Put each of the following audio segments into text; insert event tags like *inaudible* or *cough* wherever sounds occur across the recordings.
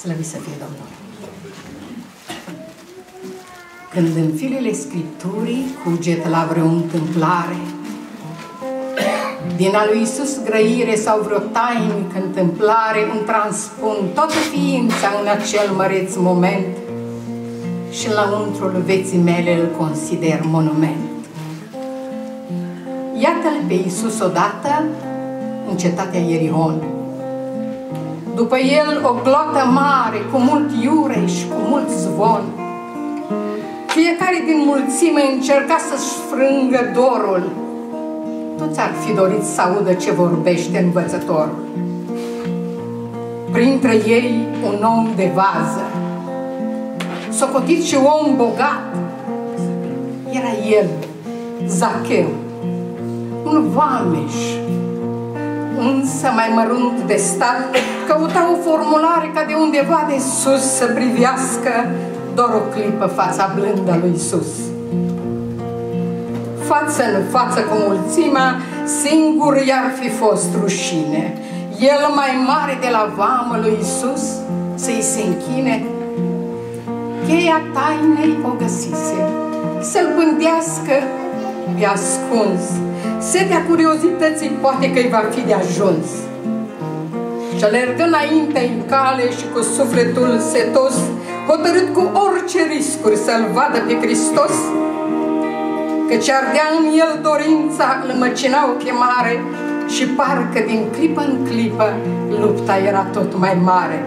Slăvit să fie Domnul! Când în filele Scripturii cuget la vreo întâmplare, din a lui Iisus grăire sau vreo tainică întâmplare, îmi transpun toată ființa în acel măreț moment și la untrul veții mele îl consider monument. Iată-l pe Iisus odată în cetatea Ierihon. După el o gloată mare, cu mult iure și cu mult zvon. Fiecare din mulțime încerca să-și frângă dorul. Toți ar fi dorit să audă ce vorbește învățătorul. Printre ei un om de vază, socotit și om bogat, era el, Zacheu, un vameș, însă mai mărunt de stat, căuta o formulare ca de undeva de sus să privească doar o clipă fața blândă lui Isus. Față în față cu mulțimea, singur i-ar fi fost rușine. El mai mare de la vamă lui Isus să-i se închine. Cheia tainei o găsise, să-l pândească pe ascuns. Setea curiozității poate că-i va fi de ajuns. Și alergă înainte în cale și cu sufletul setos, hotărât cu orice riscuri să-L vadă pe Hristos, căci ardea în el dorința, îl măcina o chemare și parcă din clipă în clipă lupta era tot mai mare.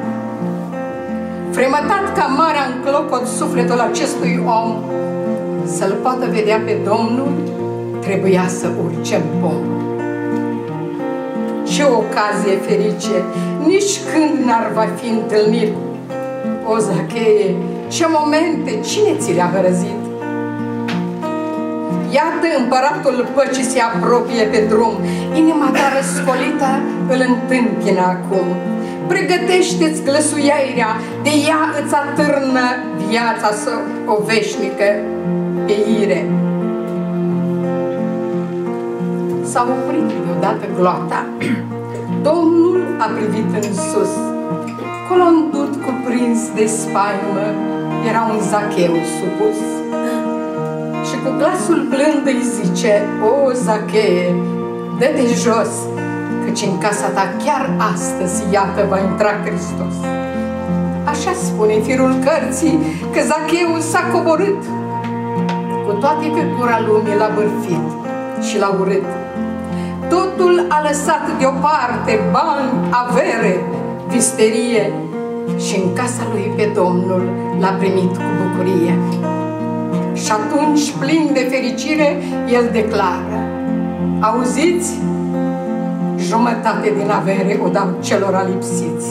Fremătat ca marea în clocot sufletul acestui om, să-L poată vedea pe Domnul, trebuia să urce în pom. Ce ocazie ferice, nici când n-ar va fi întâlnit. O, Zacheie, ce momente, cine ți le-a hărăzit? Iată împăratul păcii se apropie pe drum, inima ta răscolită îl întâmpină acum. Pregătește-ți glăsuiairea, de ea îți atârnă viața să o veșnică pe S-a oprit deodată gloata. *clears throat* Domnul a privit în sus. Colondut cuprins de spaimă, era un zacheu supus. Și cu glasul blând îi zice, O, Zachee, dă-te jos, căci în casa ta chiar astăzi, iată, va intra Hristos. Așa spune firul cărții că Zacheu s-a coborât, cu toate că gura lumii l-a bârfit și l-a urât. Totul a lăsat deoparte bani, avere, visterie și în casa lui pe Domnul l-a primit cu bucurie. Și atunci, plin de fericire, el declară, auziți? Jumătate din avere o dau celor alipsiți.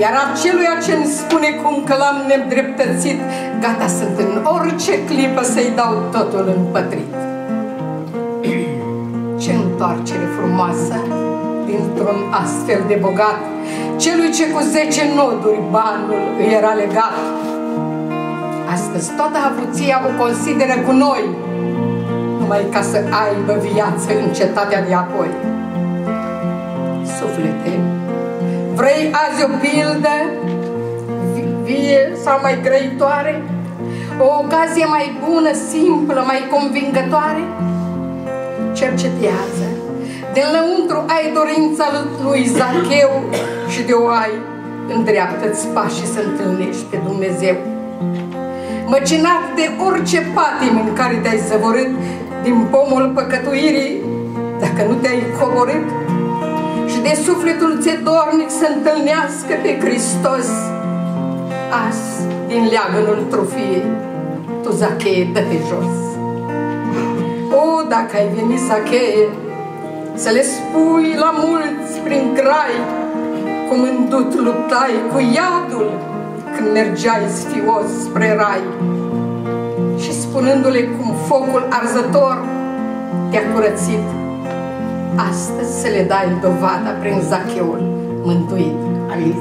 Iar aceluia ce îmi spune cum că l-am nedreptățit, gata sunt în orice clipă să-i dau totul împătrit. Ce întoarcere frumoasă dintr-un astfel de bogat, celui ce cu zece noduri banul îi era legat. Astăzi toată avuția o consideră cu noi, numai ca să aibă viață în cetatea de apoi. Suflete, vrei azi o pildă vie sau mai grăitoare? O ocazie mai bună, simplă, mai convingătoare? Cercetează. De lăuntru ai dorința lui Zacheu și de o ai, îndreaptă-ți pașii să întâlnești pe Dumnezeu. Măcinat de orice patim în care te-ai zăvorât din pomul păcătuirii, dacă nu te-ai coborât, și de sufletul ți dornic să întâlnească pe Hristos, azi, din leagănul trufiei, tu, Zachee, dă-te jos. O, dacă ai venit să cheie, să le spui la mulți prin crai, cum îndut luptai cu iadul când mergeai sfios spre rai. Și spunându-le cum focul arzător te-a curățit, astăzi să le dai dovada prin zacheul mântuit. Amin.